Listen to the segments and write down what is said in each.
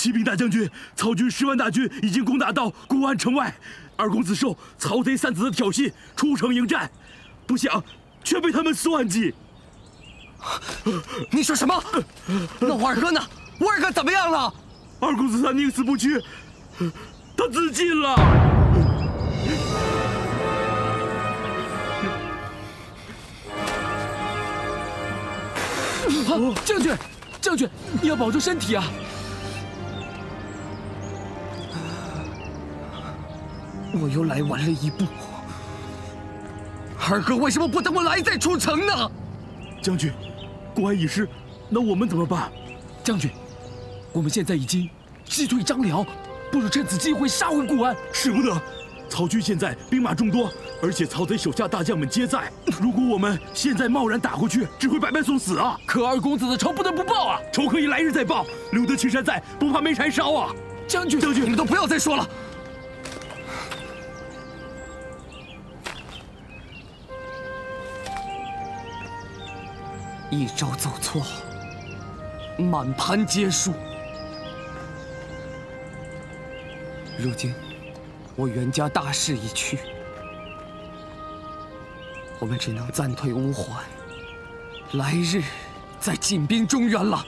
启禀大将军，曹军十万大军已经攻打到固安城外，二公子受曹贼三子的挑衅，出城迎战，不想却被他们算计。你说什么？那我二哥呢？我二哥怎么样了？二公子他宁死不屈，他自尽了。将军，将军，你要保重身体啊！我又来晚了一步，二哥为什么不等我来再出城呢？将军，固安已失，那我们怎么办？将军，我们现在已经击退张辽，不如趁此机会杀回固安。使不得，曹军现在兵马众多，而且曹贼手下大将们皆在。如果我们现在贸然打过去，只会白白送死啊！可二公子的仇不能不报啊！仇可以来日再报，留得青山在，不怕没柴烧啊！将军，将军，你们都不要再说了。一招走错，满盘皆输。如今我袁家大势已去，我们只能暂退乌桓，来日再进兵中原了。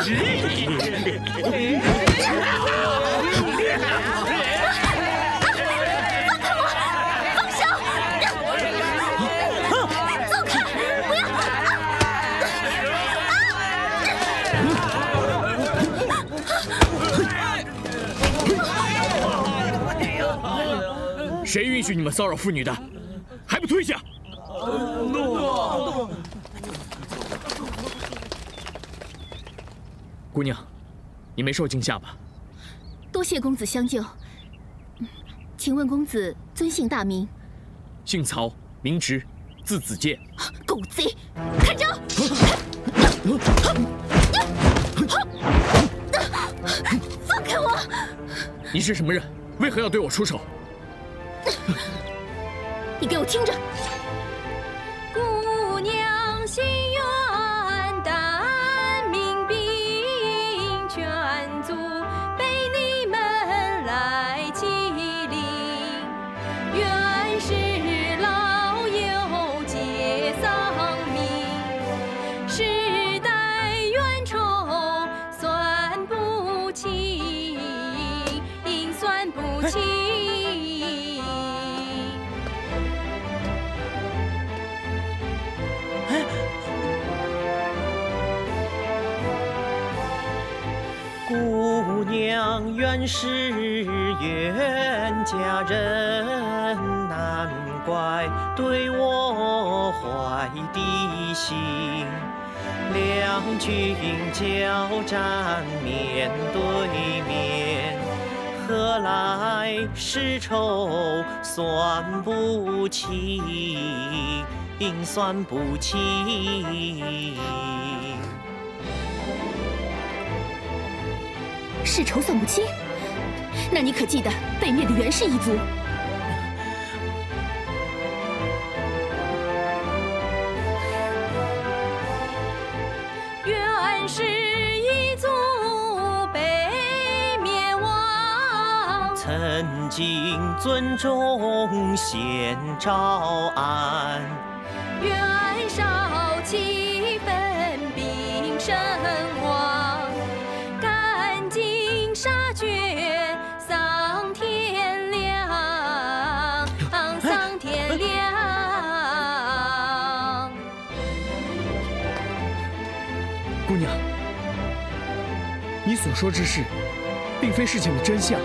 放开我！放手！走开！不要！谁允许你们骚扰妇女的？还不退下！姑娘，你没受惊吓吧？多谢公子相救。嗯请问公子尊姓大名？姓曹，名直，字子建。狗贼，看招！放开我！你是什么人？为何要对我出手？你给我听着！姑娘心原是冤家人，难怪对我怀敌心。两军交战面对面，何来世仇算不清，算不清。世仇算不清，那你可记得被灭的袁氏一族？袁氏一族被灭亡，曾经尊重先昭安，袁绍气分兵身所说之事，并非事情的真相，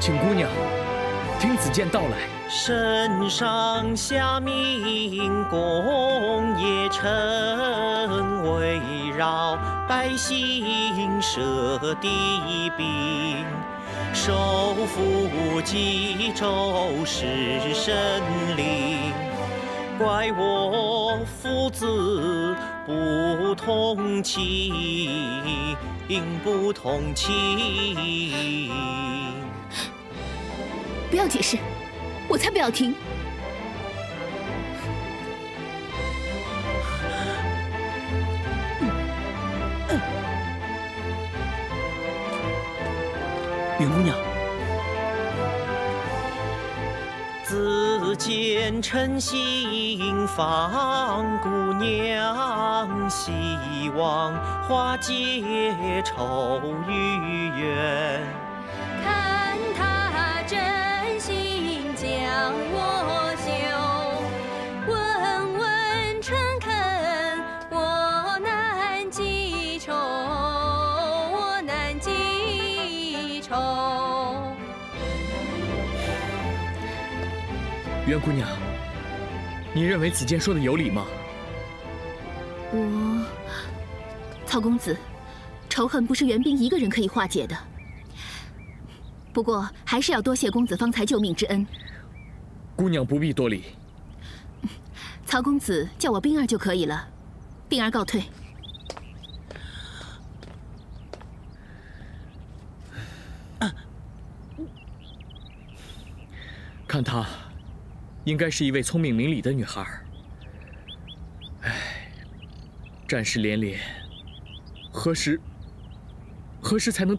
请姑娘听子建道来。圣上下命，功业臣围绕百姓设地兵，收复冀州是神灵。怪我父子不同情，不同情。不要解释，我才不要听。云姑娘，见臣心放姑娘，希望化解愁与怨。看他真心将我袁姑娘，你认为子建说的有理吗？我，曹公子，仇恨不是袁冰一个人可以化解的。不过还是要多谢公子方才救命之恩。姑娘不必多礼。曹公子叫我冰儿就可以了，冰儿告退。看她，应该是一位聪明明理的女孩。唉，战事连连，何时，何时才能？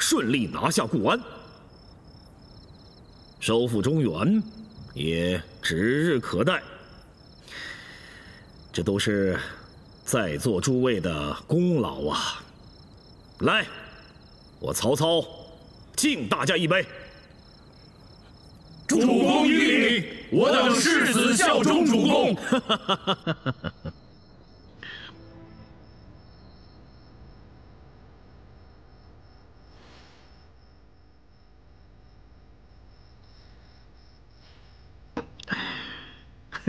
顺利拿下固安，收复中原也指日可待。这都是在座诸位的功劳啊！来，我曹操敬大家一杯。主公御礼，我等誓死效忠主公。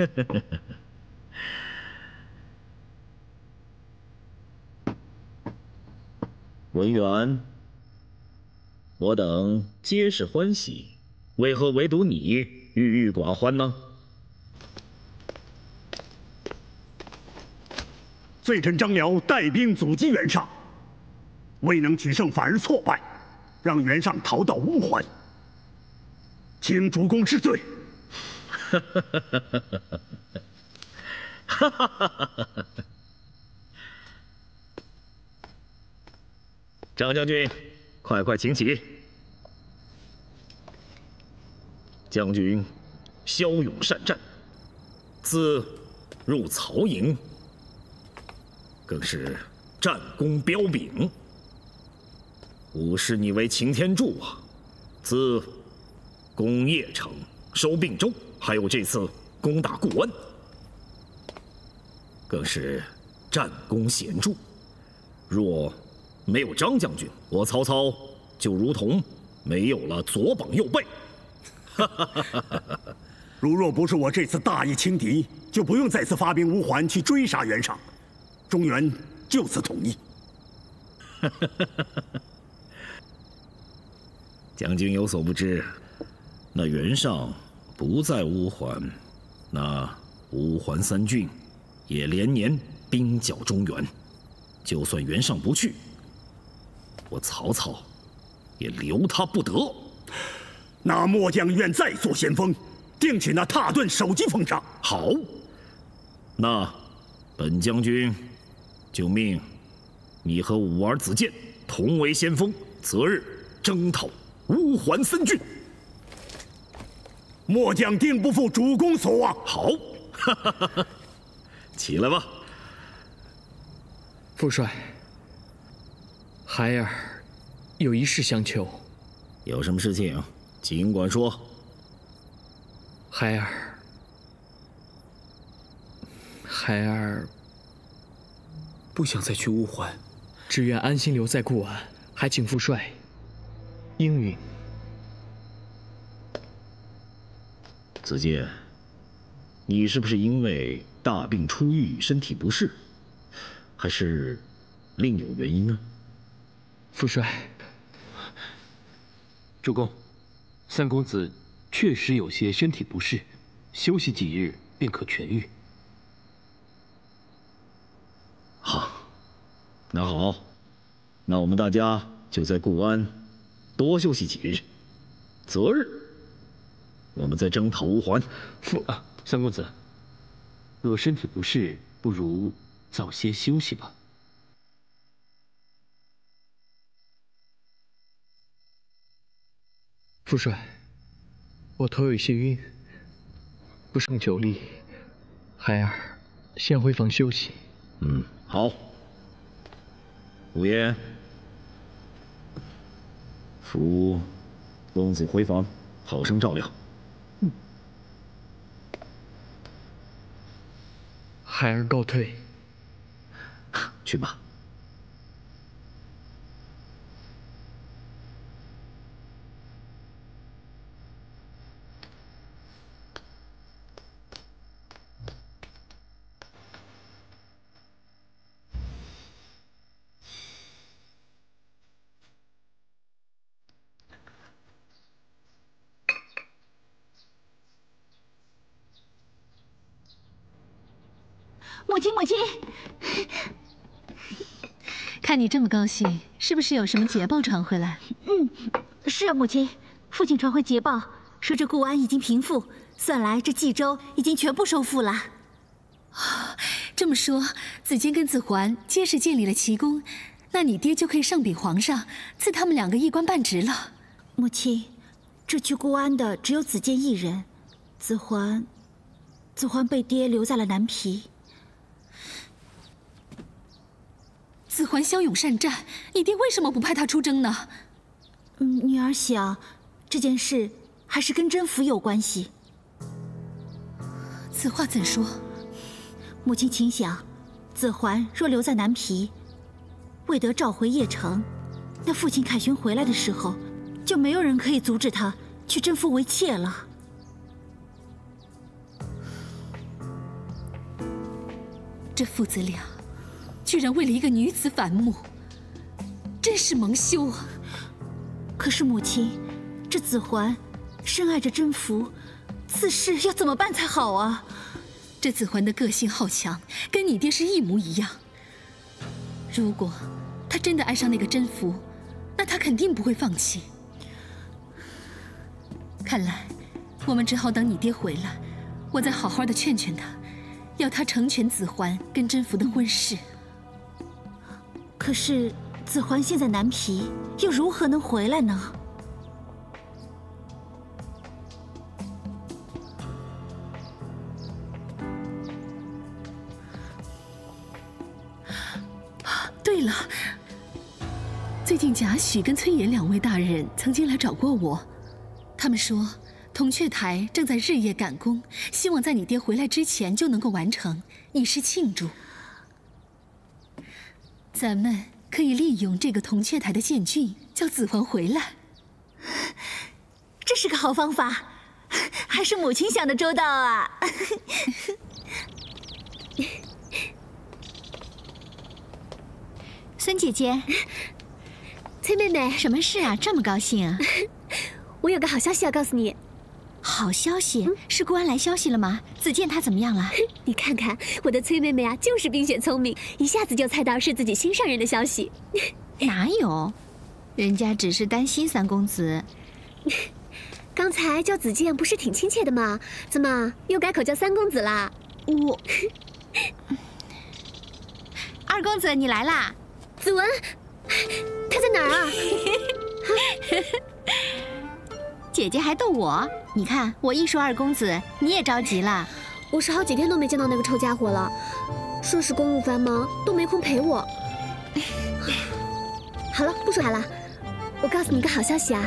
文远，我等皆是欢喜，为何唯独你郁郁寡欢呢？罪臣张辽带兵阻击袁尚，未能取胜，反而挫败，让袁尚逃到乌桓，请主公治罪。哈哈哈哈哈！哈哈哈哈哈！张将军，快快请起。将军骁勇善战，自入曹营，更是战功彪炳。吾视你为擎天柱啊！自攻邺城、收并州，还有这次攻打固安，更是战功显著。若没有张将军，我曹操就如同没有了左膀右背。如若不是我这次大意轻敌，就不用再次发兵乌桓去追杀袁尚，中原就此统一。将军有所不知，那袁尚不在乌桓，那乌桓三郡也连年兵剿中原。就算袁尚不去，我曹操也留他不得。那末将愿再做先锋，定取那蹋顿首级封赏。好，那本将军就命你和五儿子建同为先锋，择日征讨。乌桓三郡，末将定不负主公所望。好，起来吧，父帅。孩儿有一事相求。有什么事情，尽管说。孩儿，孩儿不想再去乌桓，只愿安心留在固安。还请父帅。应允。子建，你是不是因为大病初愈，身体不适，还是另有原因呢？父帅，主公，三公子确实有些身体不适，休息几日便可痊愈。好，那好，那我们大家就在固安。多休息几日，择日我们在征讨乌桓。父啊，三公子，若身体不适，不如早些休息吧。父帅，我头有些晕，不胜酒力，孩儿先回房休息。嗯，好。五爷。扶公子回房，好生照料。孩儿告退。去吧。母亲，母亲，看你这么高兴，是不是有什么捷报传回来？嗯，是啊，母亲，父亲传回捷报，说这固安已经平复，算来这冀州已经全部收复了。这么说，子坚跟子桓皆是建立了奇功，那你爹就可以上禀皇上，赐他们两个一官半职了。母亲，这去固安的只有子坚一人，子桓，子桓被爹留在了南皮。子桓骁勇善战，你爹为什么不派他出征呢？嗯，女儿想，这件事还是跟甄宓有关系。此话怎说？母亲，请想，子桓若留在南皮，未得召回邺城，那父亲凯旋回来的时候，就没有人可以阻止他娶甄宓为妾了。这父子俩。居然为了一个女子反目，真是蒙羞啊！可是母亲，这子桓深爱着甄宓，此事要怎么办才好啊？这子桓的个性好强，跟你爹是一模一样。如果他真的爱上那个甄宓，那他肯定不会放弃。看来，我们只好等你爹回来，我再好好的劝劝他，要他成全子桓跟甄宓的婚事。可是子桓现在难皮，又如何能回来呢？对了，最近贾诩跟崔琰两位大人曾经来找过我，他们说铜雀台正在日夜赶工，希望在你爹回来之前就能够完成，以示庆祝。咱们可以利用这个铜雀台的建军，叫子桓回来。这是个好方法，还是母亲想的周到啊！孙姐姐，崔妹妹，什么事啊？这么高兴啊？我有个好消息要告诉你。好消息？是顾安来消息了吗？子健他怎么样了？你看看我的崔妹妹啊，就是冰雪聪明，一下子就猜到是自己心上人的消息。哪有？人家只是担心三公子。刚才叫子健不是挺亲切的吗？怎么又改口叫三公子啦？我，二公子你来啦！子文，他在哪儿啊？姐姐还逗我，你看我一说二公子，你也着急了。我是好几天都没见到那个臭家伙了，说是公务繁忙，都没空陪我。好了，不说他了，我告诉你个好消息啊！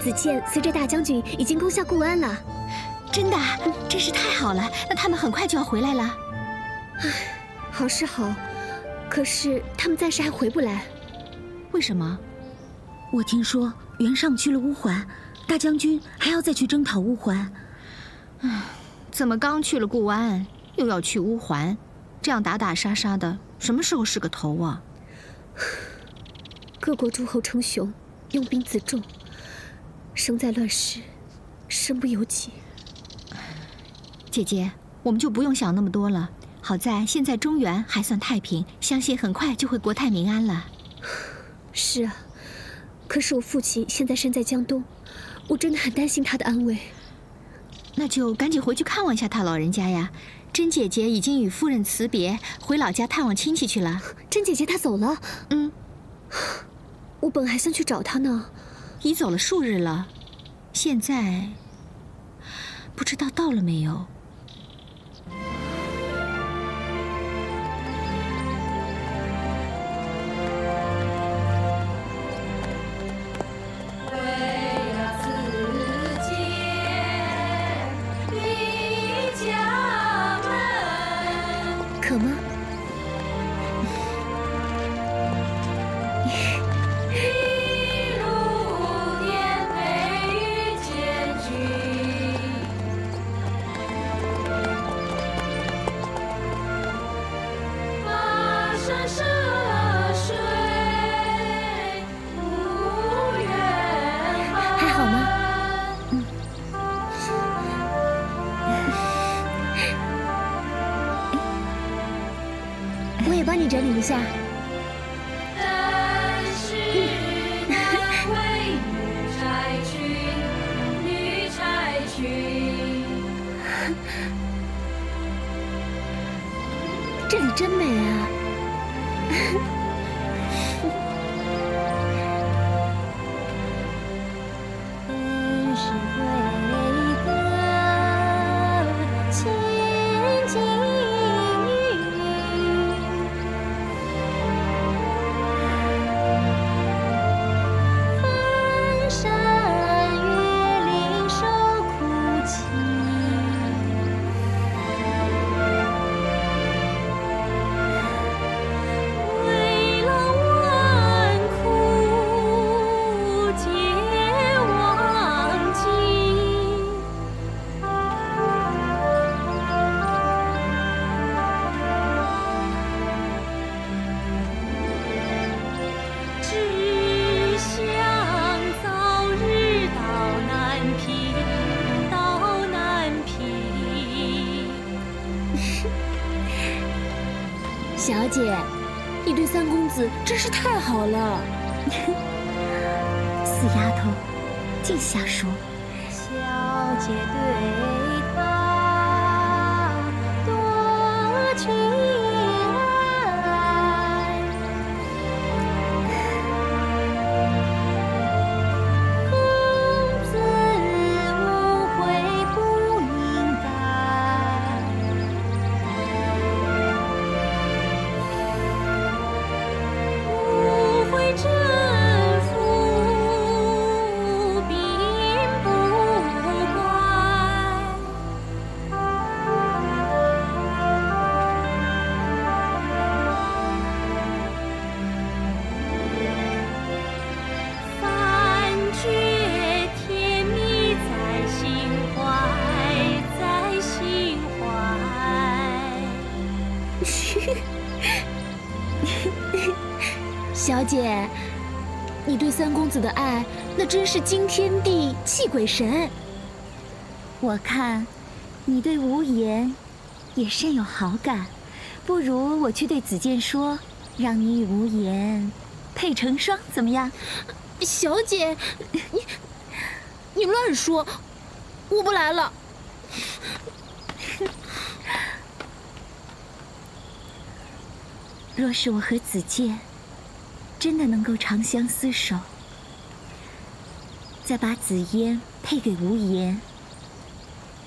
子健随着大将军已经攻下固安了。真的，真是太好了！那他们很快就要回来了。唉，好是好。可是他们暂时还回不来，为什么？我听说袁尚去了乌桓，大将军还要再去征讨乌桓。唉，怎么刚去了固安，又要去乌桓？这样打打杀杀的，什么时候是个头啊？各国诸侯称雄，用兵自重，生在乱世，身不由己。姐姐，我们就不用想那么多了。好在现在中原还算太平，相信很快就会国泰民安了。是啊，可是我父亲现在身在江东，我真的很担心他的安危。那就赶紧回去看望一下他老人家呀。甄姐姐已经与夫人辞别，回老家探望亲戚去了。甄姐姐她走了？嗯。我本还想去找她呢，已走了数日了，现在不知道到了没有。渴吗？姐，你对三公子真是太好了。死丫头，净瞎说。小姐对小姐，你对三公子的爱，那真是惊天地泣鬼神。我看，你对无言也甚有好感，不如我去对子建说，让你与无言配成双，怎么样？小姐，你你乱说，我不来了。若是我和子建真的能够长相厮守，再把紫嫣配给无言，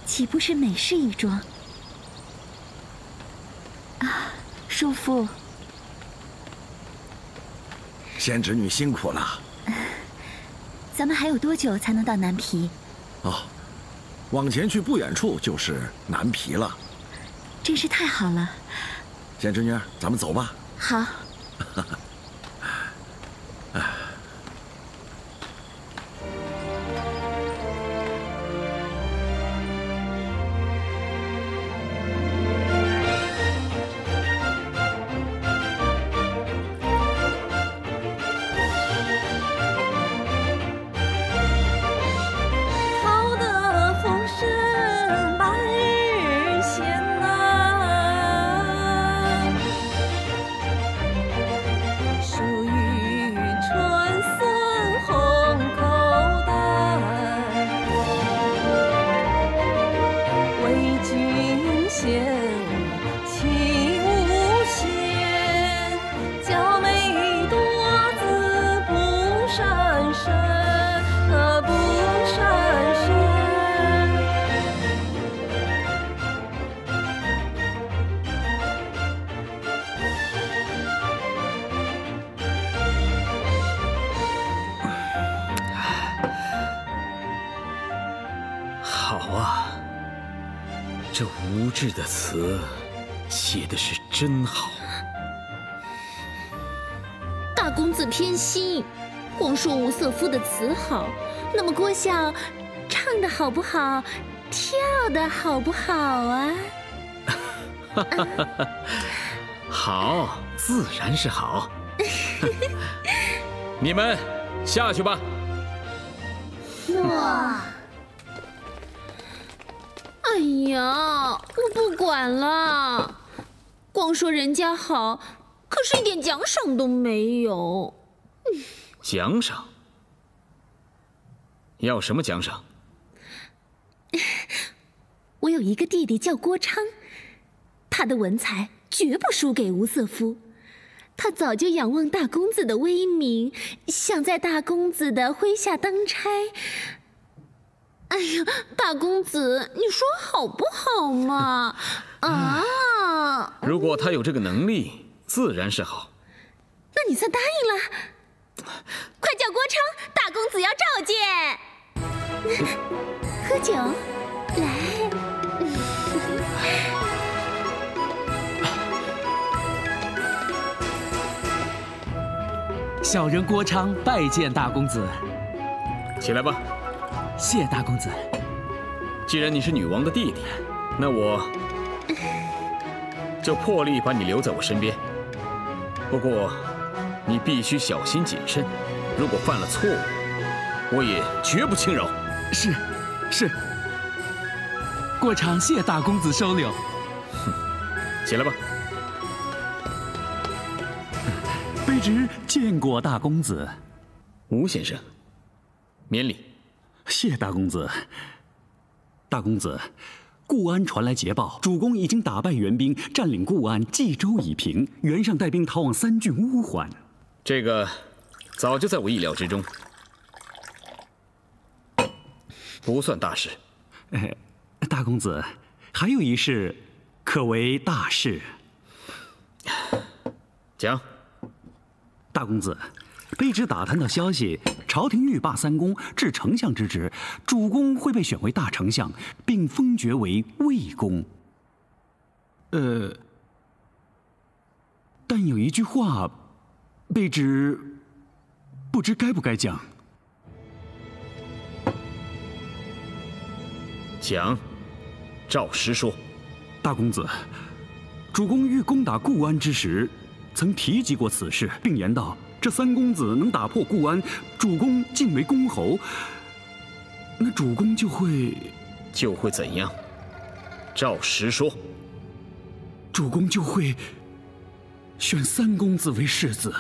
岂不是美事一桩？啊，叔父，仙侄女辛苦了。咱们还有多久才能到南皮？哦，往前去不远处就是南皮了。真是太好了。仙侄女，咱们走吧。好。Ah. 公子偏心，光说吴瑟夫的词好，那么郭笑唱的好不好，跳的好不好啊？好，自然是好。你们下去吧。诺！哎呀，我不管了，光说人家好，可是一点奖赏都没有。奖赏？要什么奖赏？我有一个弟弟叫郭昌，他的文才绝不输给吴瑟夫。他早就仰望大公子的威名，想在大公子的麾下当差。哎呀，大公子，你说好不好嘛？啊！如果他有这个能力，自然是好。那你算答应了。快叫郭昌，大公子要召见。喝酒，来。小人郭昌拜见大公子。起来吧。谢大公子。既然你是女王的弟弟，那我就破例把你留在我身边。不过，你必须小心谨慎，如果犯了错误，我也绝不轻饶。是，是。过场谢大公子收留。哼，起来吧。卑职见过大公子。吴先生，免礼。谢大公子。大公子，固安传来捷报，主公已经打败援兵，占领固安，冀州已平，袁尚带兵逃往三郡乌桓。这个早就在我意料之中，不算大事。呃，大公子，还有一事，可为大事。讲。大公子，卑职打探到消息，朝廷欲罢三公，至丞相之职，主公会被选为大丞相，并封爵为魏公。呃，但有一句话，卑职不知该不该讲。讲，照实说。大公子，主公欲攻打固安之时，曾提及过此事，并言道：“这三公子能打破固安，主公晋为公侯，那主公就会就会怎样？照实说。主公就会选三公子为世子。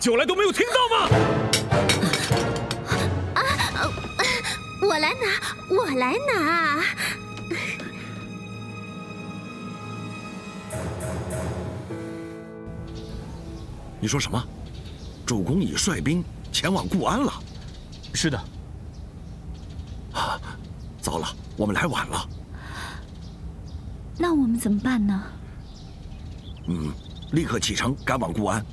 酒来都没有听到吗？啊，呃我来拿，我来拿。你说什么？主公已率兵前往固安了。是的。啊，糟了，我们来晚了。那我们怎么办呢？嗯，立刻启程赶往固安。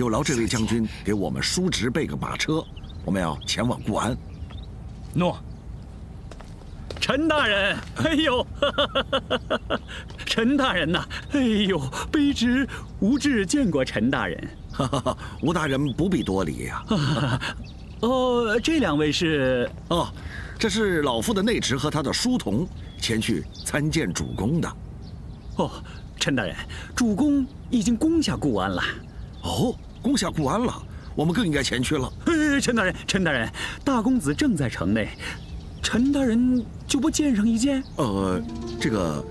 有劳这位将军给我们叔侄备个马车，我们要前往固安。诺。陈大人，哎呦，陈大人呐，哎呦，卑职无志见过陈大人。吴大人不必多礼呀、哦，这两位是哦，这是老夫的内侄和他的书童前去参见主公的。哦，陈大人，主公已经攻下固安了。哦，攻下固安了，我们更应该前去了。哎，陈大人，陈大人，大公子正在城内，陈大人就不见上一见？呃，这个，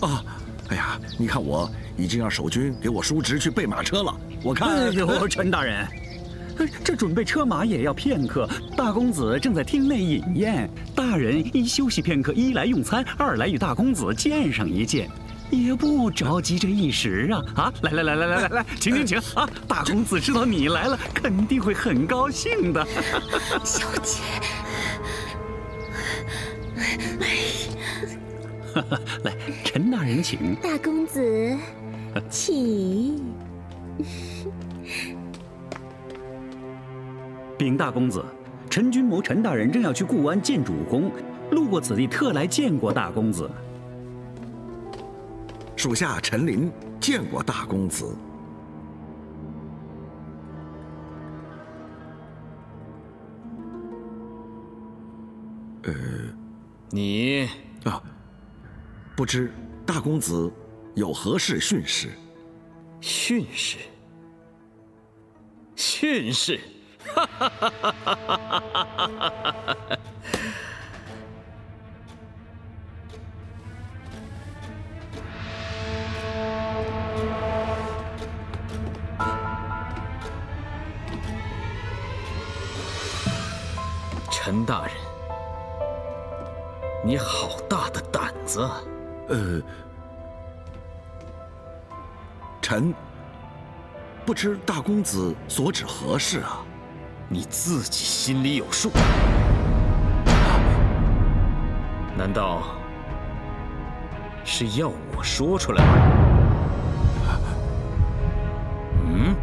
啊，哎呀，你看我已经让守军给我叔侄去备马车了，我看。哎呦，陈大人，哎这准备车马也要片刻。大公子正在厅内饮宴，大人一休息片刻，一来用餐，二来与大公子见上一见，也不着急这一时啊！啊，来来来来来来来，请请请啊！大公子知道你来了，肯定会很高兴的。小姐，来，陈大人请。大公子，请。禀大公子，陈君谋陈大人正要去固安见主公，路过此地，特来见过大公子。属下陈琳见过大公子。呃，你啊，不知大公子有何事训示？训示？训示？哈哈哈哈哈哈！陈大人，你好大的胆子！啊呃，臣不知大公子所指何事啊？你自己心里有数。难道是要我说出来吗？嗯？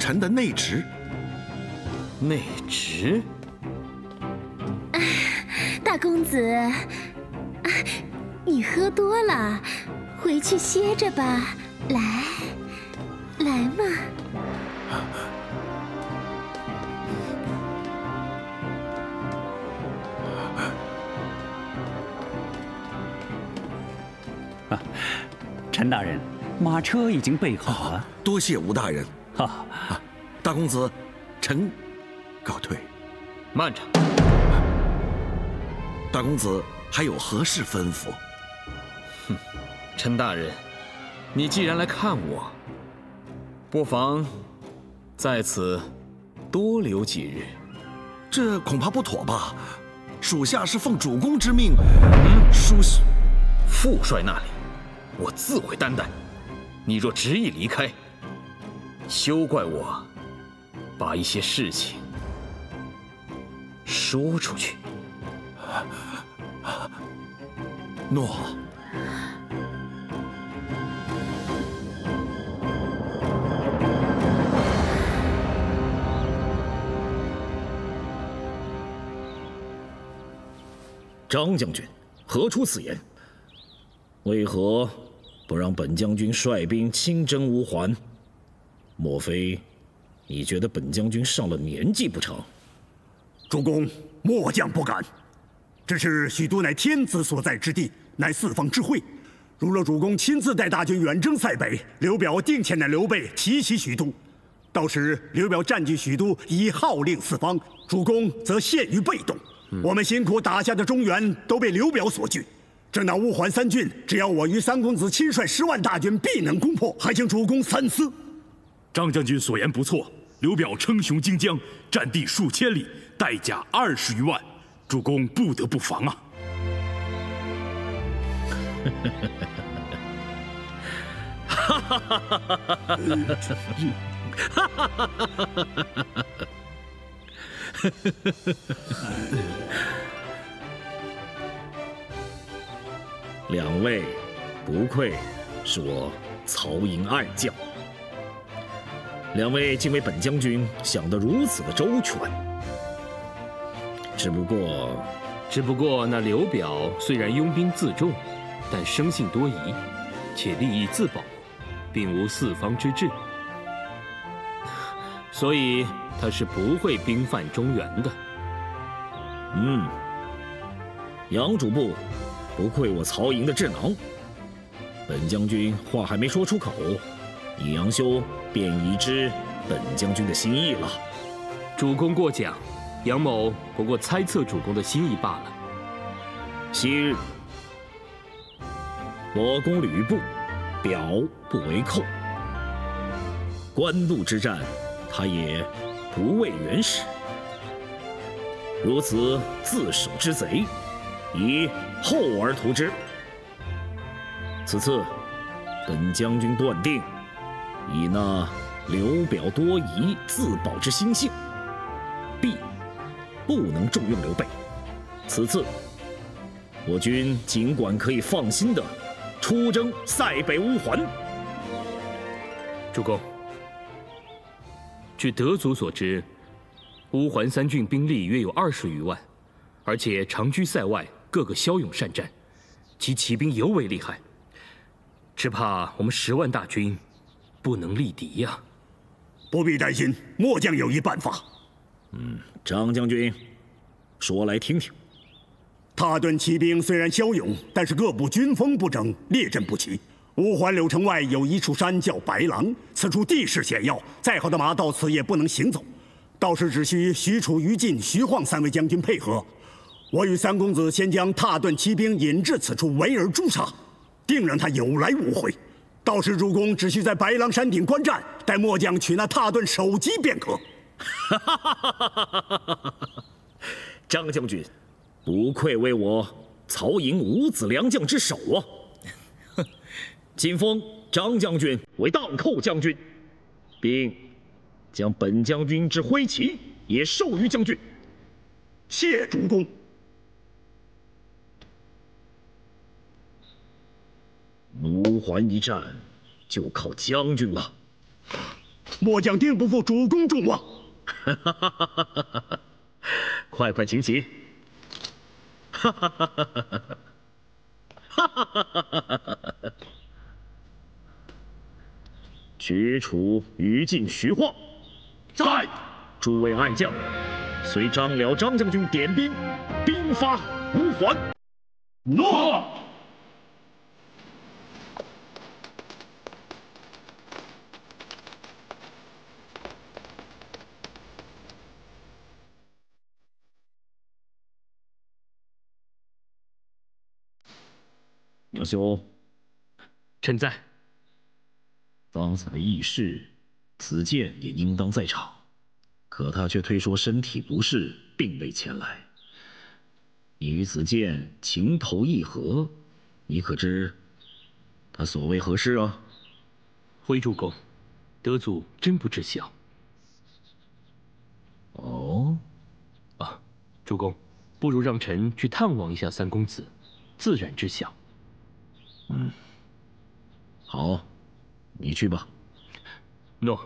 臣的内侄。内侄？大公子，啊，你喝多了，回去歇着吧。来，来嘛。啊，陈大人，马车已经备好了。多谢吴大人。哈、啊，大公子，臣告退。慢着，大公子还有何事吩咐？哼，陈大人，你既然来看我，不妨在此多留几日。这恐怕不妥吧？属下是奉主公之命。嗯，属副帅那里，我自会担待。你若执意离开，休怪我把一些事情说出去。诺。张将军，何出此言？为何不让本将军率兵亲征乌桓？莫非你觉得本将军上了年纪不成？主公，末将不敢。只是许都乃天子所在之地，乃四方之会。如若主公亲自带大军远征塞北，刘表定遣乃刘备提袭许都，到时刘表占据许都，以号令四方，主公则陷于被动。我们辛苦打下的中原都被刘表所据，这那乌桓三郡，只要我与三公子亲率十万大军，必能攻破。还请主公三思。张将军所言不错，刘表称雄荆江，占地数千里，带甲二十余万，主公不得不防啊！哈哈哈哈哈哈！哈哈哈哈哈！两位不愧是我曹营爱将，两位竟为本将军想得如此的周全。只不过，只不过那刘表虽然拥兵自重，但生性多疑，且利益自保，并无四方之志，所以。他是不会兵犯中原的。嗯，杨主簿，不愧我曹营的智囊。本将军话还没说出口，你杨修便已知本将军的心意了。主公过奖，杨某不过猜测主公的心意罢了。昔日我攻吕布，表不为寇；官渡之战，他也。不畏元始，如此自守之贼，以厚而图之。此次本将军断定，以那刘表多疑自保之心性，必不能重用刘备。此次我军尽管可以放心的出征塞北乌桓。主公。据德祖所知，乌桓三郡兵力约有二十余万，而且长居塞外，个个骁勇善战，其骑兵尤为厉害。只怕我们十万大军不能力敌呀！不必担心，末将有一办法。嗯，张将军，说来听听。塔顿骑兵虽然骁勇，但是各部军风不整，列阵不齐。乌桓柳城外有一处山叫白狼，此处地势险要，再好的马到此也不能行走。到时只需许褚、于禁、徐晃三位将军配合，我与三公子先将踏顿骑兵引至此处，围而诛杀，定让他有来无回。到时主公只需在白狼山顶观战，待末将取那踏顿首级便可。张将军，不愧为我曹营五子良将之首啊！今封张将军为荡寇将军，并将本将军之徽旗也授予将军。谢主公。乌桓一战就靠将军了，末将定不负主公众望。快快请起。哈哈哈哈哈哈！哈哈哈哈哈哈！许褚、于禁、徐晃，在。诸位爱将，随张辽张将军点兵，兵发乌桓。诺。杨兄，臣在。方才议事，子建也应当在场，可他却推说身体不适，并未前来。你与子建情投意合，你可知他所为何事啊？回主公，德祖真不知晓。哦，啊，主公，不如让臣去探望一下三公子，自然知晓。嗯，好。你去吧。诺。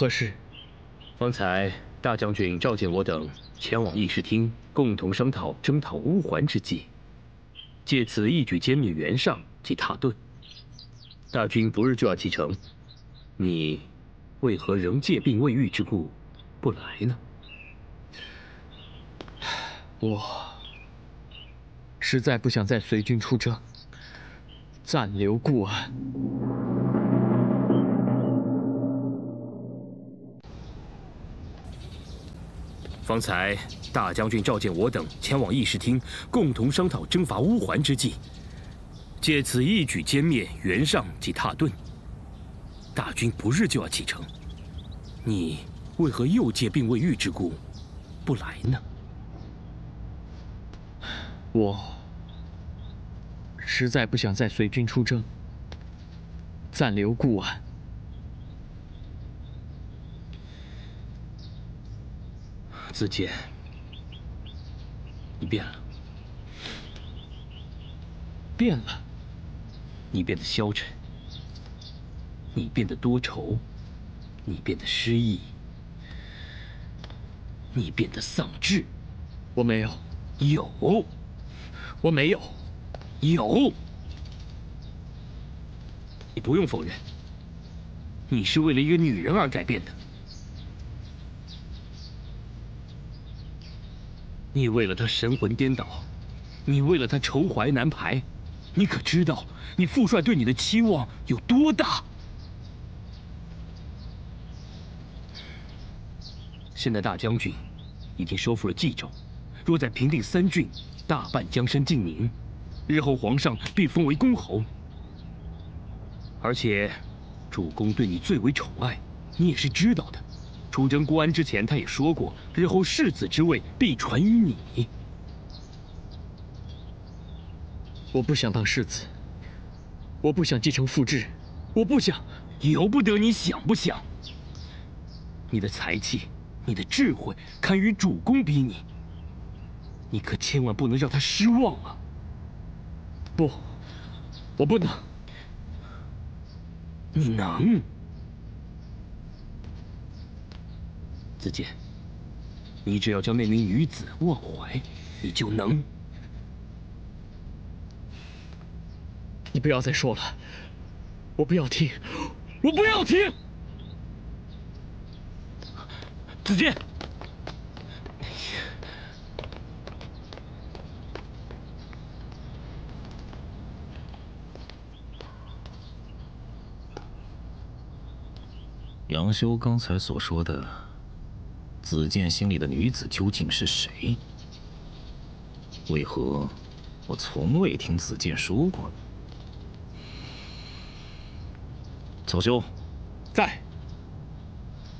何事？方才大将军召见我等前往议事厅，共同商讨征讨乌桓之计，借此一举歼灭袁尚及塔顿。大军不日就要启程，你为何仍借病未愈之故不来呢？我。实在不想再随军出征，暂留故安。方才大将军召见我等前往议事厅，共同商讨征伐乌桓之计，借此一举歼灭袁尚及蹋顿。大军不日就要启程，你为何又借病未愈之故不来呢？我实在不想再随军出征，暂留固安。子建，你变了，变了，你变得消沉，你变得多愁，你变得失意，你变得丧志。我没有，有，我没有，有，你不用否认，你是为了一个女人而改变的。你为了他神魂颠倒，你为了他愁怀难排，你可知道你父帅对你的期望有多大？现在大将军已经收复了冀州，若再平定三郡，大半江山尽宁，日后皇上必封为公侯。而且，主公对你最为宠爱，你也是知道的。出征孤安之前，他也说过，日后世子之位必传于你。我不想当世子，我不想继承父志，我不想，由不得你想不想。你的才气，你的智慧，堪与主公比拟。你可千万不能让他失望啊！不，我不能。你能。子建，你只要将那名女子忘怀，你就能。你不要再说了，我不要听，我不要听。子建，杨修刚才所说的。子建心里的女子究竟是谁？为何我从未听子建说过？曹休，在。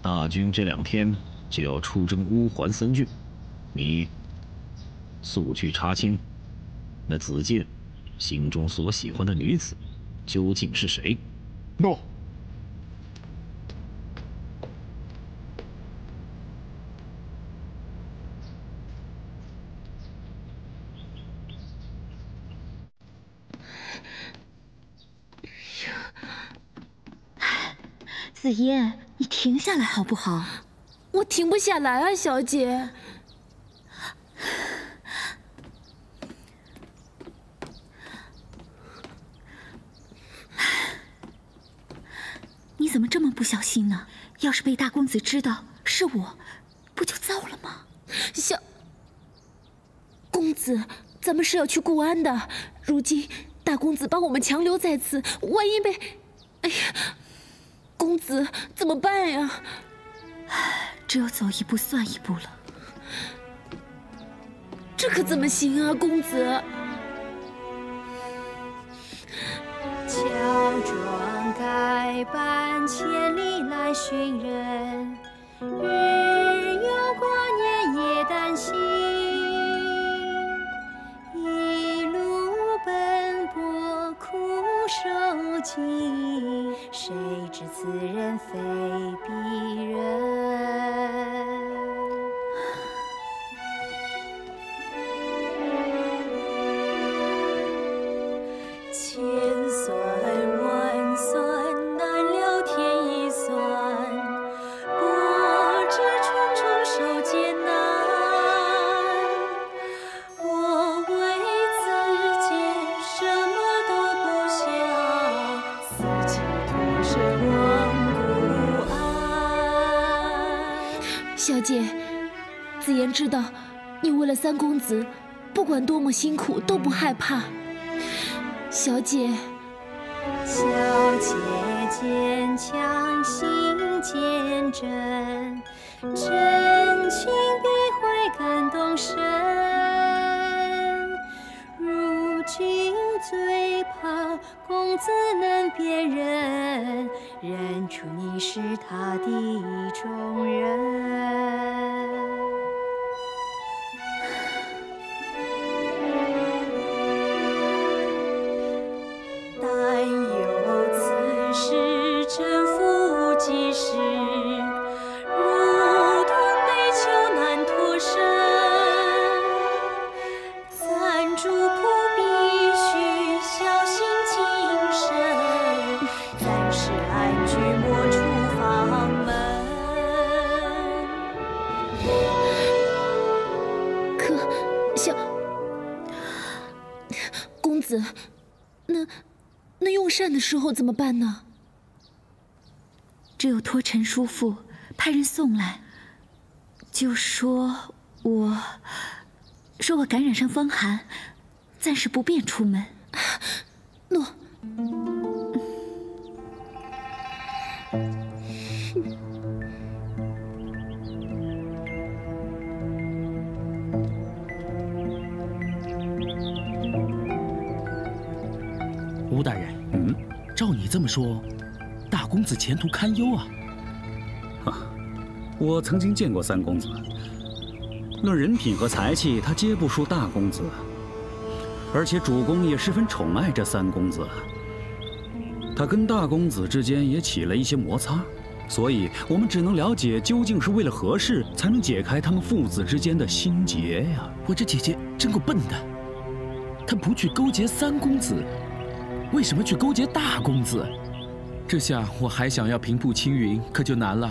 大军这两天就要出征乌桓三郡，你速去查清那子建心中所喜欢的女子究竟是谁。诺。紫嫣，你停下来好不好？我停不下来啊，小姐。你怎么这么不小心呢？要是被大公子知道是我，不就糟了吗？小公子，咱们是要去固安的，如今大公子把我们强留在此，万一被……哎呀！公子怎么办呀？只有走一步算一步了。这可怎么行啊，公子？乔装改扮，千里来寻人，日有挂念，夜担心。受尽。谁知此人非彼人？姐，子言知道你为了三公子，不管多么辛苦都不害怕。小姐，小姐坚强，心坚贞，真情比身。如今最怕公子难辨认，认出你是他的中人。怎么办呢？只有托陈叔父派人送来，就说我说我感染上风寒，暂时不便出门。我曾经见过三公子，论人品和才气，他皆不输大公子。而且主公也十分宠爱这三公子，他跟大公子之间也起了一些摩擦，所以我们只能了解究竟是为了何事，才能解开他们父子之间的心结呀。我这姐姐真够笨的，她不去勾结三公子，为什么去勾结大公子？这下我还想要平步青云，可就难了。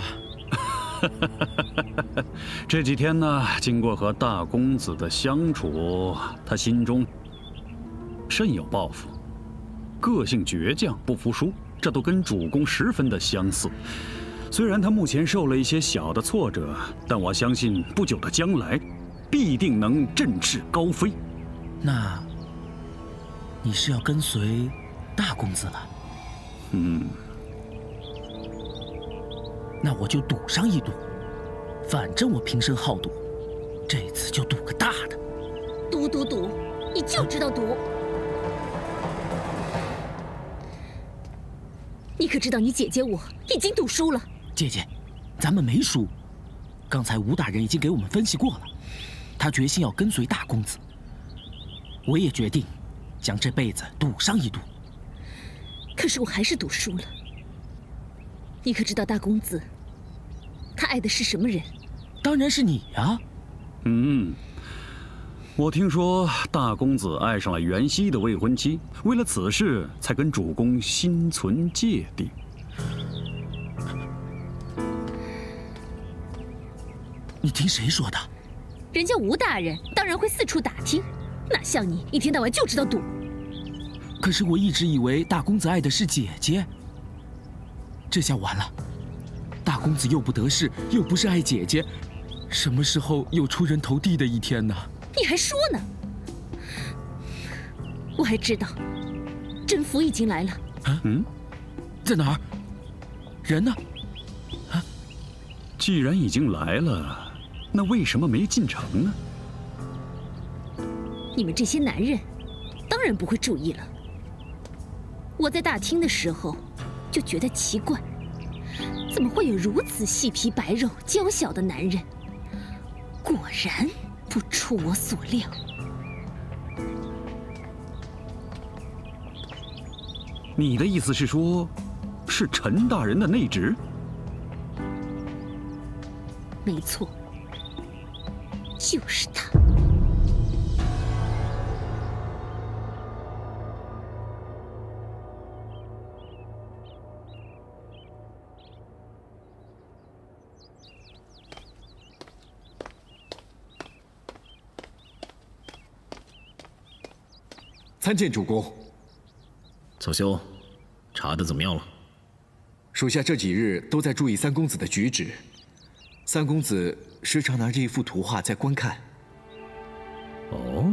这几天呢，经过和大公子的相处，他心中甚有抱负，个性倔强，不服输，这都跟主公十分的相似。虽然他目前受了一些小的挫折，但我相信不久的将来，必定能振翅高飞。那，你是要跟随大公子了？嗯，那我就赌上一赌，反正我平生好赌，这次就赌个大的。赌赌赌，你就知道赌。你可知道你姐姐我已经赌输了？姐姐，咱们没输。刚才吴大人已经给我们分析过了，他决心要跟随大公子。我也决定将这辈子赌上一赌。可是我还是赌输了。你可知道大公子，他爱的是什么人？当然是你呀。嗯，我听说大公子爱上了袁熙的未婚妻，为了此事才跟主公心存芥蒂。你听谁说的？人家吴大人当然会四处打听，哪像你一天到晚就知道赌。可是我一直以为大公子爱的是姐姐，这下完了。大公子又不得势，又不是爱姐姐，什么时候有出人头地的一天呢？你还说呢？我还知道，甄宓已经来了。啊，嗯，在哪儿？人呢？啊，既然已经来了，那为什么没进城呢？你们这些男人，当然不会注意了。我在大厅的时候就觉得奇怪，怎么会有如此细皮白肉、娇小的男人？果然不出我所料。你的意思是说，是陈大人的内侄？没错，就是他。参见主公。左修，查的怎么样了？属下这几日都在注意三公子的举止，三公子时常拿着一幅图画在观看。哦，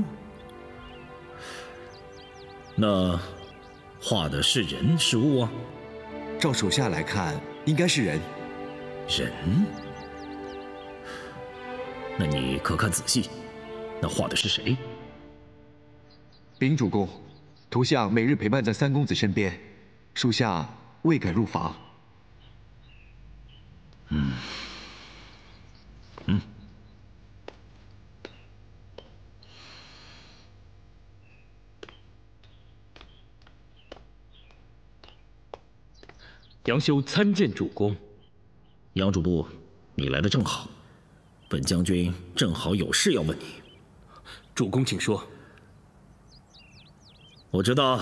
那画的是人是物啊？照属下来看，应该是人。人？那你可看仔细，那画的是谁？禀主公，图像每日陪伴在三公子身边，属下未敢入房。嗯，嗯，杨修参见主公。杨主簿，你来的正好，本将军正好有事要问你。主公，请说。我知道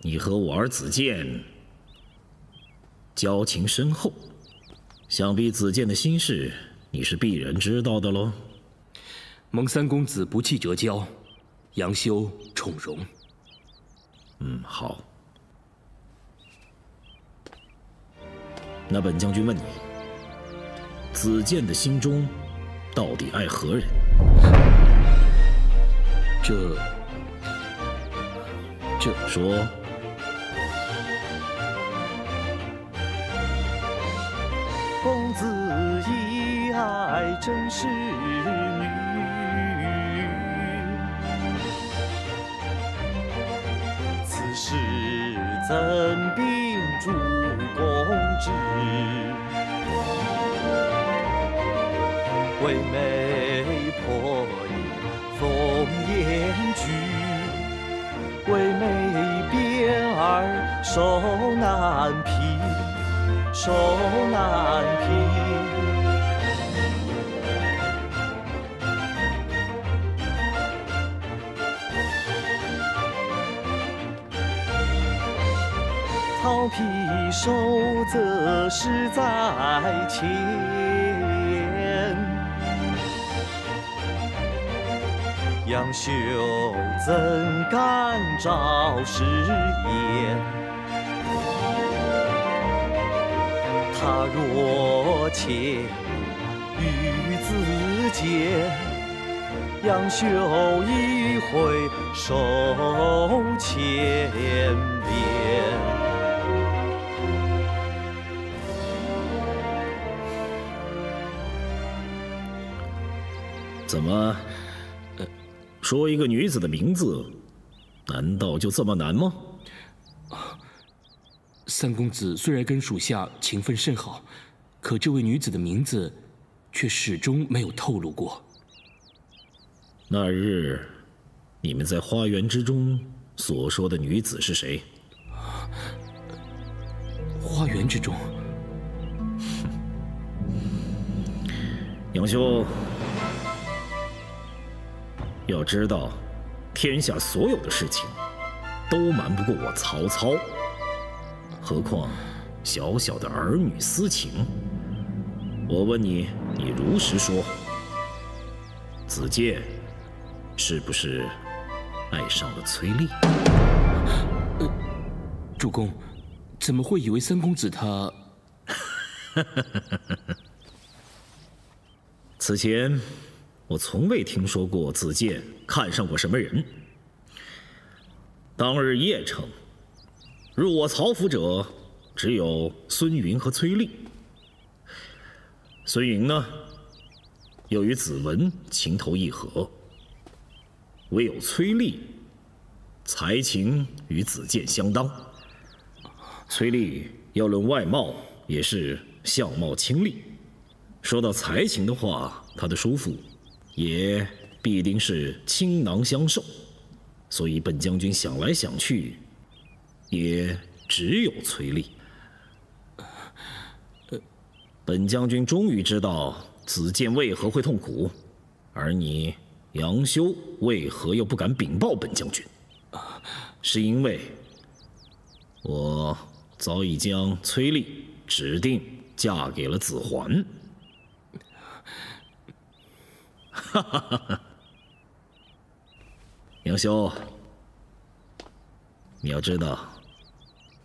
你和我儿子建交情深厚，想必子建的心事你是必然知道的喽。蒙三公子不弃折交，杨修宠荣。嗯，好。那本将军问你，子建的心中到底爱何人？这这说，公子一爱真是手难平，手难平。曹丕守则势在前，杨修怎敢昭誓言？他若迁与子建，杨修一回手牵连。怎么？说一个女子的名字，难道就这么难吗？三公子虽然跟属下情分甚好，可这位女子的名字，却始终没有透露过。那日，你们在花园之中所说的女子是谁？花园之中，杨兄，要知道，天下所有的事情，都瞒不过我曹操。何况小小的儿女私情，我问你，你如实说，子建是不是爱上了崔丽？主公，怎么会以为三公子他？此前我从未听说过子建看上过什么人。当日邺城。入我曹府者，只有孙云和崔丽。孙云呢，又与子文情投意合；唯有崔丽，才情与子建相当。崔丽要论外貌，也是相貌清丽；说到才情的话，她的叔父也必定是倾囊相授。所以本将军想来想去。也只有崔丽。本将军终于知道子建为何会痛苦，而你杨修为何又不敢禀报本将军？是因为我早已将崔丽指定嫁给了子桓。哈哈哈！杨修，你要知道。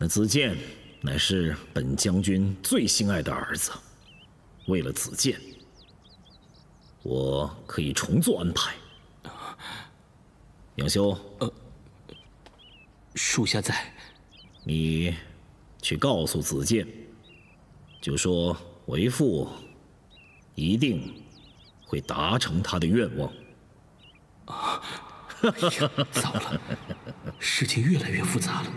那子建乃是本将军最心爱的儿子，为了子建，我可以重做安排。杨修，呃，属下在。你去告诉子建，就说为父一定会达成他的愿望。哎呀，糟了，事情越来越复杂了，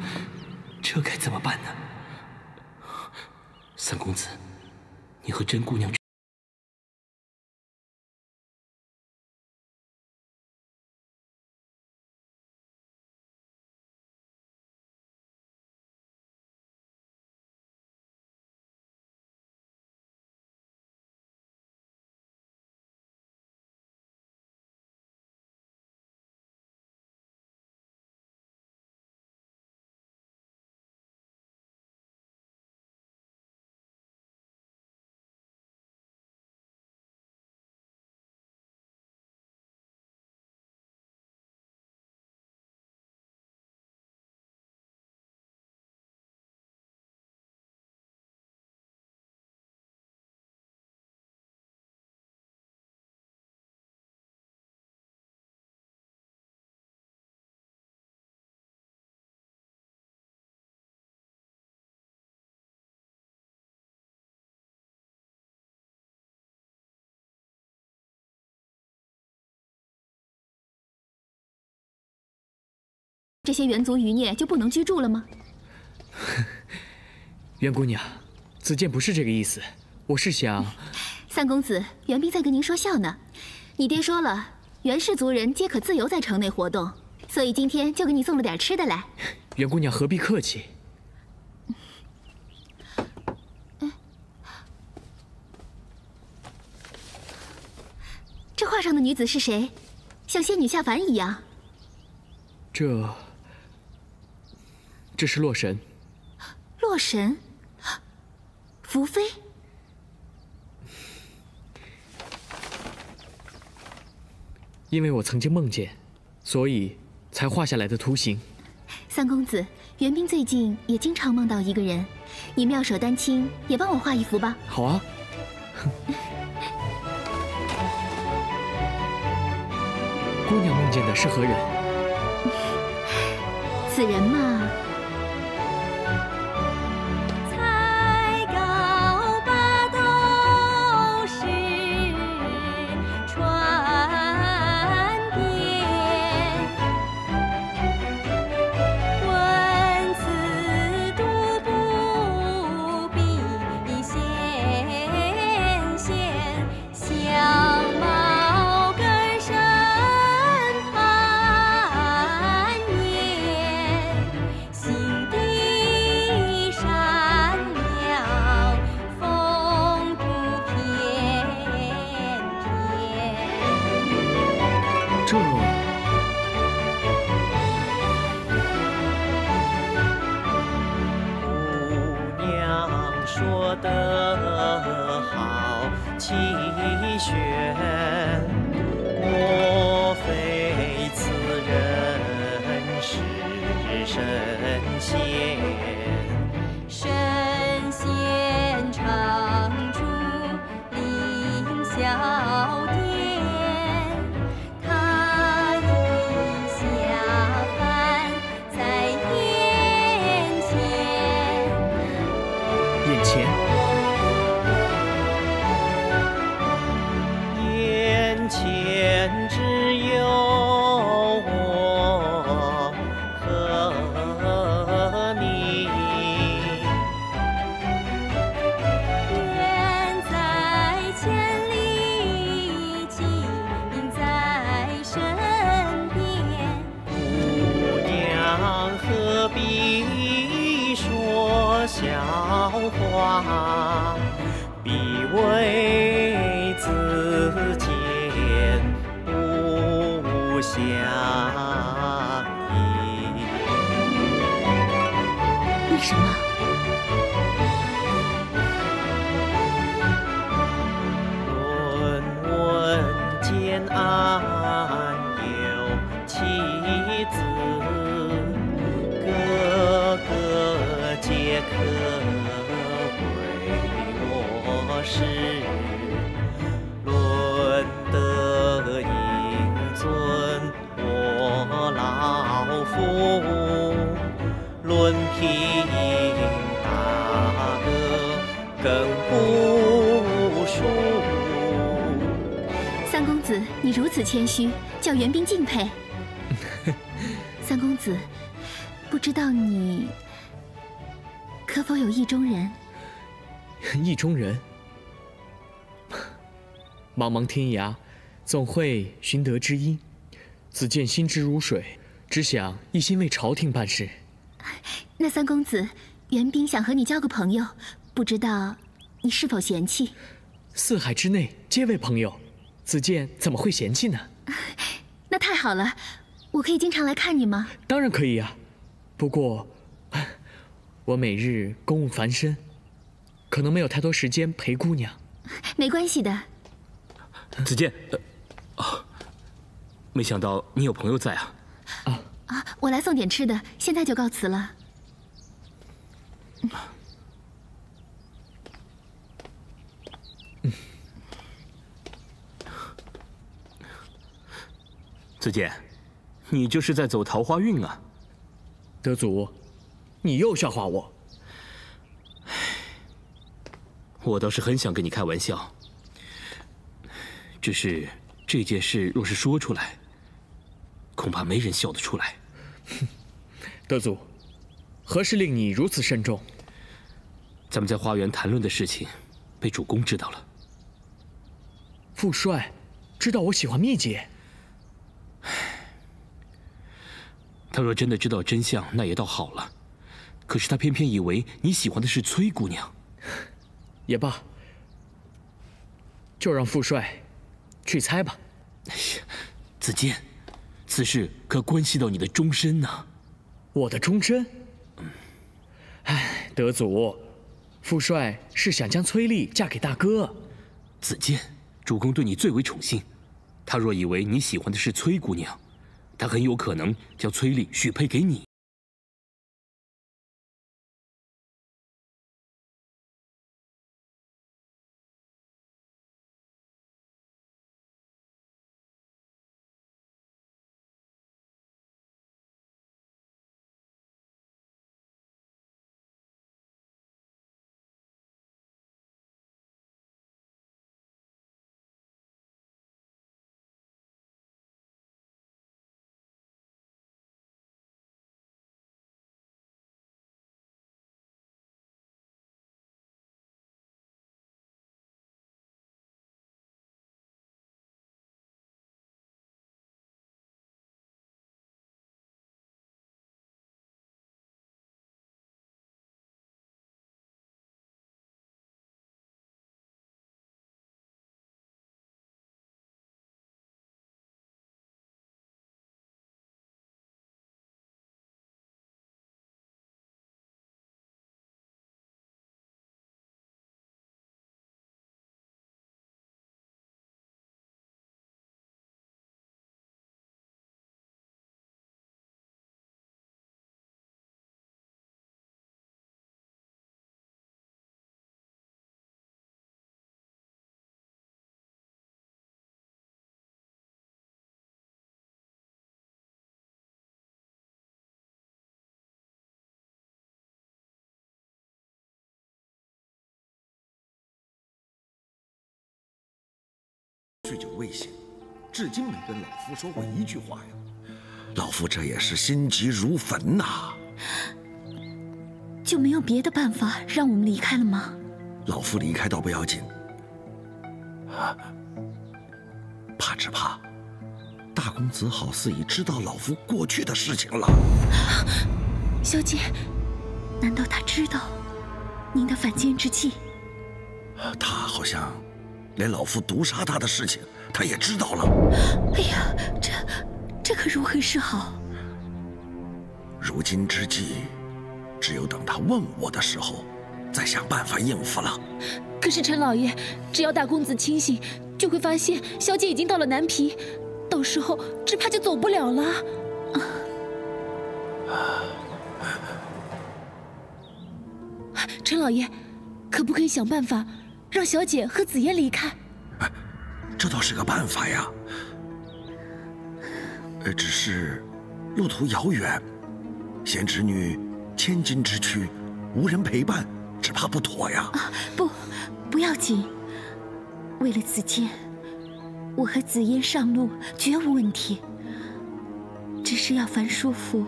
这该怎么办呢？三公子，你和甄姑娘这些猿族余孽就不能居住了吗？袁姑娘，子建不是这个意思，我是想 三公子，袁斌在跟您说笑呢。你爹说了，袁氏族人皆可自由在城内活动，所以今天就给你送了点吃的来。袁姑娘何必客气？这画上的女子是谁？像仙女下凡一样。这……这是洛神。洛神，福妃。因为我曾经梦见，所以才画下来的图形。三公子，袁冰最近也经常梦到一个人，你妙手丹青，也帮我画一幅吧。好啊。姑娘梦见的是何人？此人嘛，叫袁斌敬佩。三公子，不知道你可否有意中人？意中人，茫茫天涯，总会寻得知音。子建心直如水，只想一心为朝廷办事。那三公子，袁兵想和你交个朋友，不知道你是否嫌弃？四海之内皆为朋友，子建怎么会嫌弃呢？那太好了，我可以经常来看你吗？当然可以呀，不过 我每日公务繁身，可能没有太多时间陪姑娘。没关系的。子建，呃，啊，没想到你有朋友在啊。啊，我来送点吃的，现在就告辞了。子建，你这是在走桃花运啊！德祖，你又笑话我。我倒是很想跟你开玩笑，只是这件事若是说出来，恐怕没人笑得出来。德祖，何事令你如此慎重？咱们在花园谈论的事情，被主公知道了。父帅知道我喜欢蜜姐，他若真的知道真相，那也倒好了。可是他偏偏以为你喜欢的是崔姑娘。也罢，就让父帅去猜吧。哎呀，子建，此事可关系到你的终身呐！我的终身？哎，德祖，父帅是想将崔丽嫁给大哥。子建，主公对你最为宠幸，他若以为你喜欢的是崔姑娘，他很有可能将崔丽许配给你。醉酒未醒，至今没跟老夫说过一句话呀！老夫这也是心急如焚呐。就没有别的办法让我们离开了吗？老夫离开倒不要紧，怕只怕大公子好似已知道老夫过去的事情了。小姐，难道他知道您的反间之计？他好像连老夫毒杀他的事情，他也知道了。哎呀，这这可如何是好？如今之计，只有等他问我的时候，再想办法应付了。可是陈老爷，只要大公子清醒，就会发现小姐已经到了南皮，到时候只怕就走不了了。陈老爷，可不可以想办法让小姐和紫嫣离开？这倒是个办法呀。呃，只是路途遥远，贤侄女千金之躯，无人陪伴，只怕不妥呀。不，不要紧。为了子建，我和紫嫣上路绝无问题。只只是要樊叔父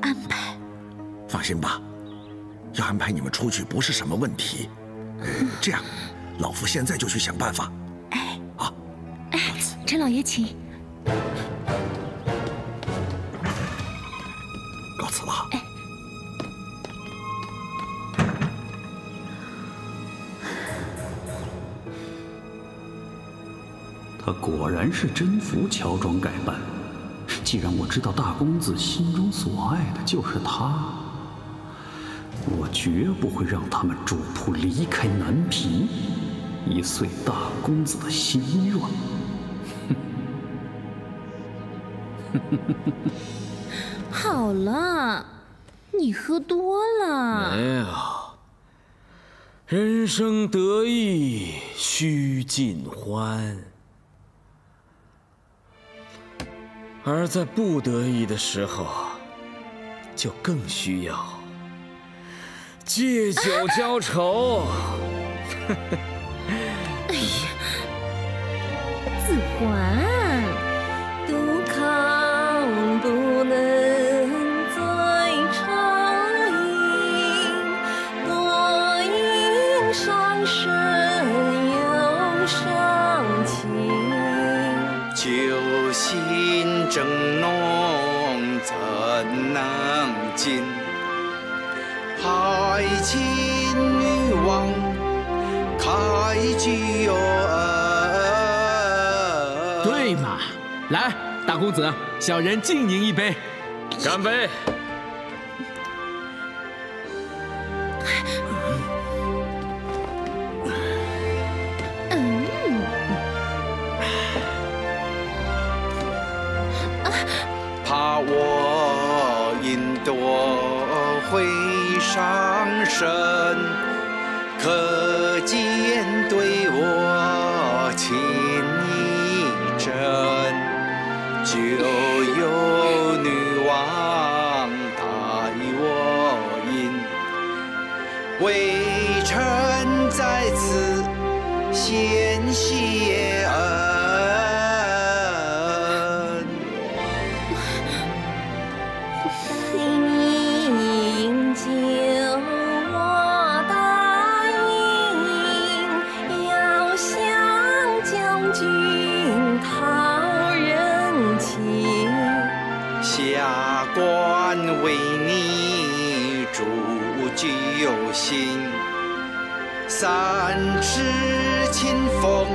安排。放心吧，要安排你们出去不是什么问题。呃这样，老夫现在就去想办法。哎，啊，哎陈老爷请。告辞了。他果然是真服乔装改扮。既然我知道大公子心中所爱的就是他，我绝不会让他们主仆离开南皮，以遂大公子的心愿。好了，你喝多了。没有，人生得意须尽欢，而在不得意的时候，就更需要借酒浇愁。哎呀子桓，杜康不能再长饮，多饮伤身又伤情。酒心正浓怎能尽？爱情女王开酒对嘛？来，大公子，小人敬您一杯。干杯！伤三尺清风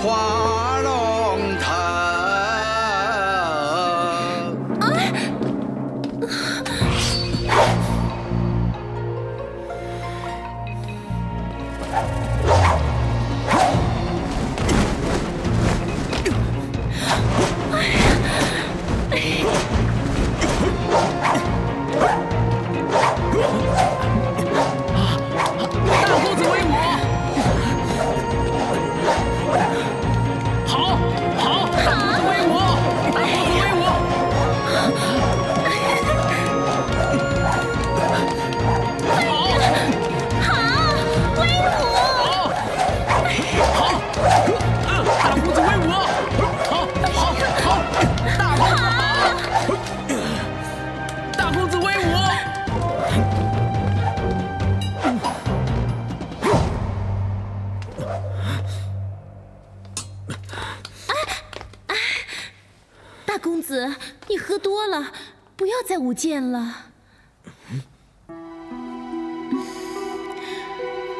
画了。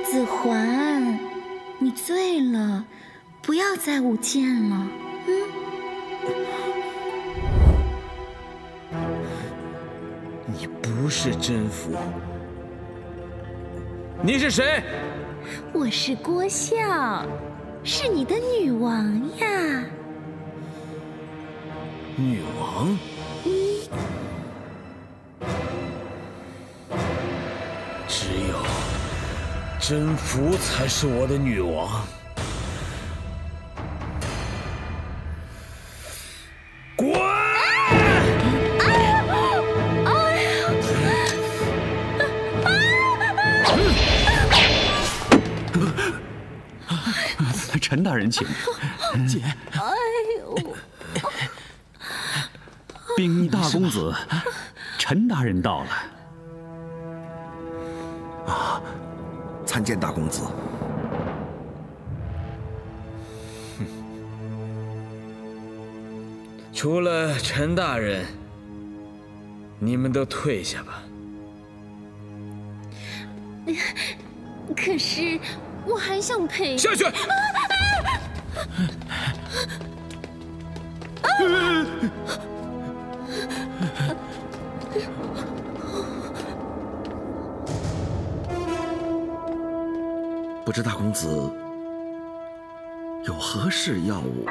子桓，你醉了，不要再舞剑了。嗯，你不是真福，你是谁？我是郭笑，是你的女王呀。女王？真福才是我的女王。滚！陈大人请。姐，哎呦！禀大公子，陈大人到了。参见大公子。除了陈大人，你们都退下吧。可是我还想陪下去。不知大公子有何事要务？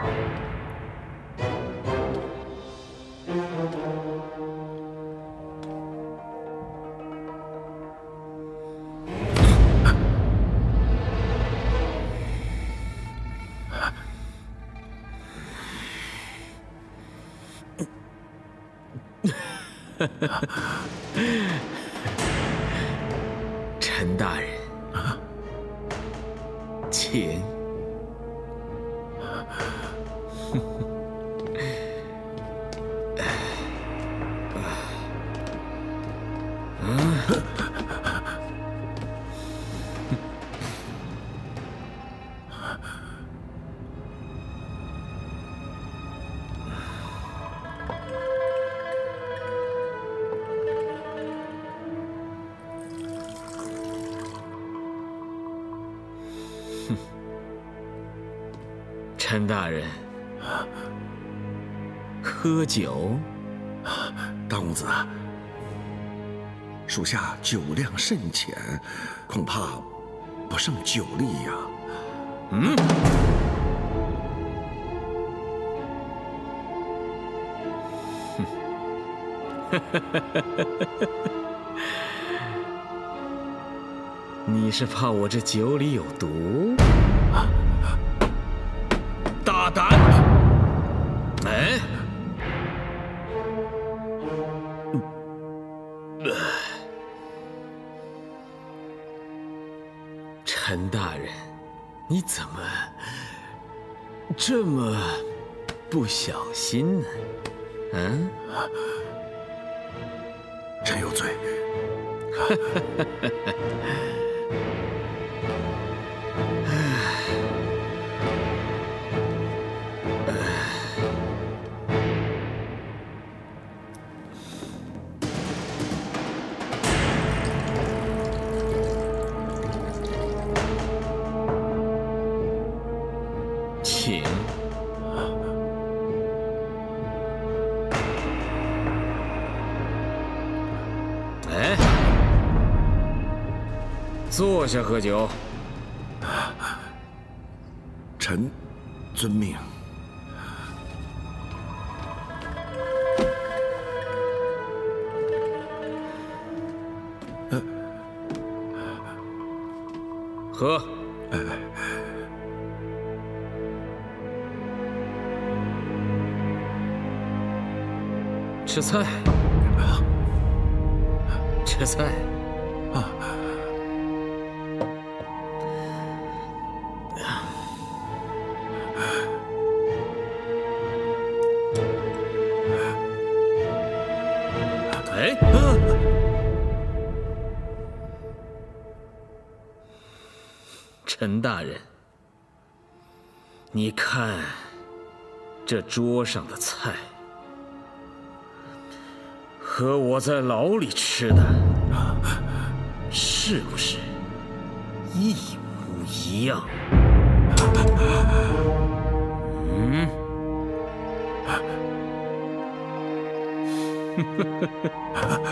喝酒。大公子，属下酒量甚浅，恐怕不胜酒力呀。嗯。你是怕我这酒里有毒？大这么不小心呢？嗯，臣有罪。坐下喝酒。臣遵命。喝。吃菜。吃菜。人，你看这桌上的菜，和我在牢里吃的，是不是一模一样？嗯。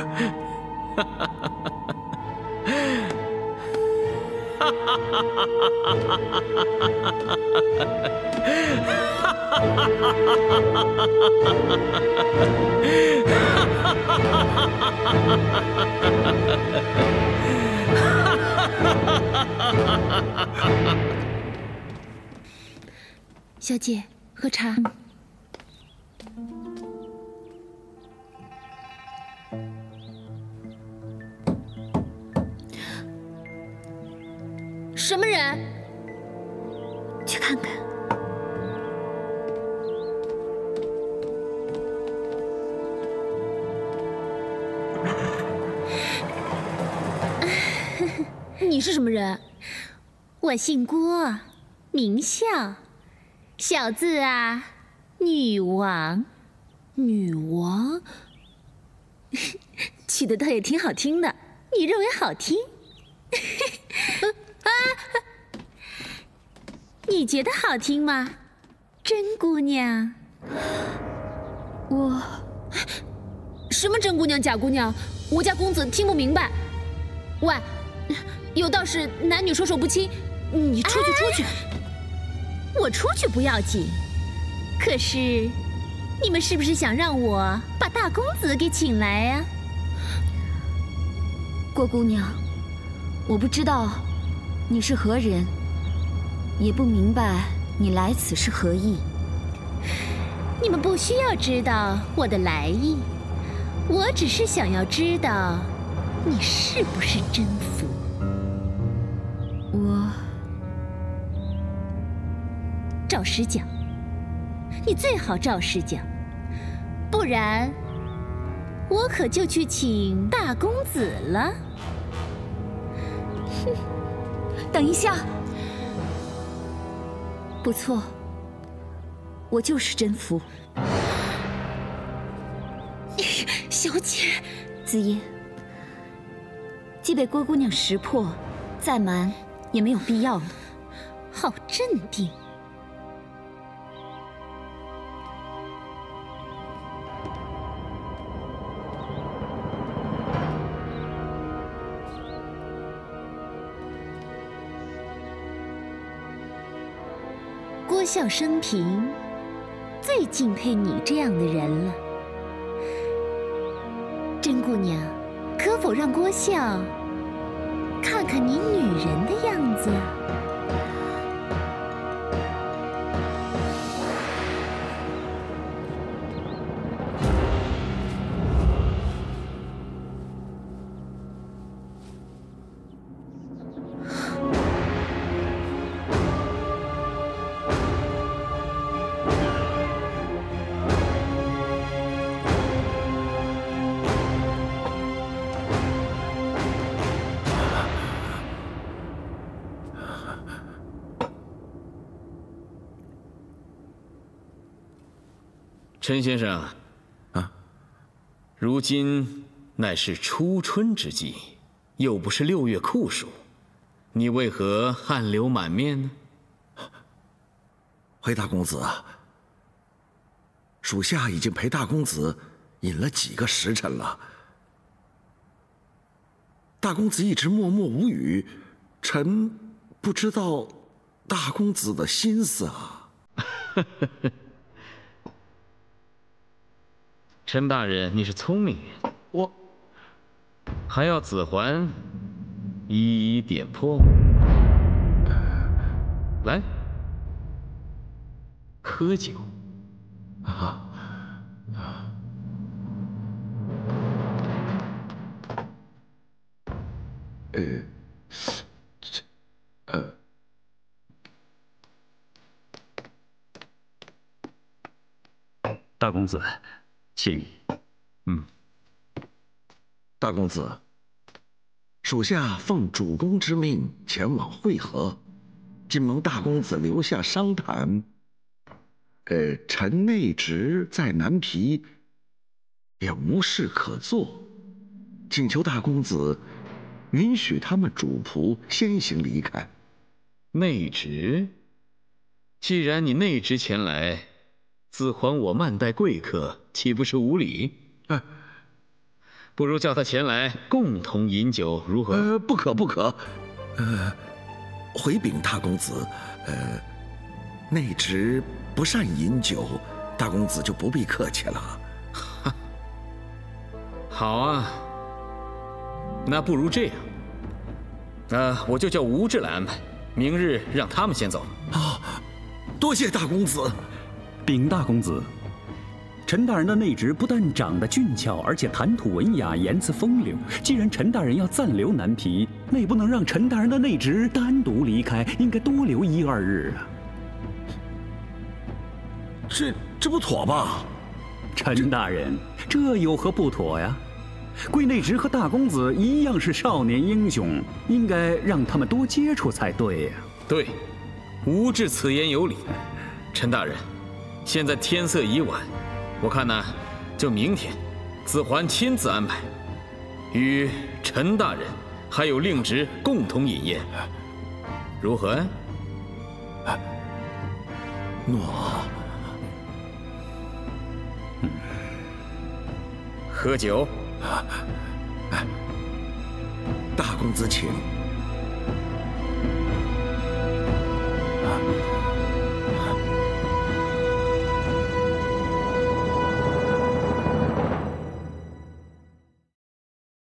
小姐，喝茶。我姓郭，名笑，小字啊，女王。女王，起的倒也挺好听的，你认为好听？啊，你觉得好听吗，真姑娘？我什么真姑娘假姑娘？吴家公子听不明白。喂，有道是男女授受不亲，你出去出去。我出去不要紧，可是。你们是不是想让我把大公子给请来呀？郭姑娘，我不知道你是何人，也不明白你来此是何意。你们不需要知道我的来意，我只是想要知道你是不是真福。照实讲，你最好照实讲。不然，我可就去请大公子了。哼，等一下，不错，我就是甄宓。小姐，紫嫣，既被郭姑娘识破，再瞒也没有必要了。好镇定。郭笑生平，最敬佩你这样的人了。甄姑娘，可否让郭笑看看你女人的样子？陈先生，啊，如今乃是初春之际，又不是六月酷暑，你为何汗流满面呢？回大公子，属下已经陪大公子饮了几个时辰了，大公子一直默默无语，臣不知道大公子的心思啊。陈大人，你是聪明人，我还要子桓一一点破。来，喝酒。啊啊！呃，这呃，大公子。请，嗯，大公子，属下奉主公之命前往会合，今蒙大公子留下商谈。呃，臣内侄在南皮，也无事可做，请求大公子允许他们主仆先行离开。内侄，既然你内侄前来。子桓，我慢待贵客，岂不是无礼？不如叫他前来共同饮酒，如何？呃，不可，不可。呃，回禀大公子，呃，内侄不善饮酒，大公子就不必客气了。好啊，那不如这样，呃，我就叫吴志来安排，明日让他们先走。啊，多谢大公子。禀大公子，陈大人的内侄不但长得俊俏，而且谈吐文雅，言辞风流。既然陈大人要暂留南皮，那也不能让陈大人的内侄单独离开，应该多留一二日啊。这这不妥吧？陈大人，这有何不妥呀？贵内侄和大公子一样是少年英雄，应该让他们多接触才对呀。对，吾至此言有理。陈大人，现在天色已晚，我看呢，就明天，子桓亲自安排，与陈大人还有令侄共同饮宴，如何？诺。喝酒。大公子请。啊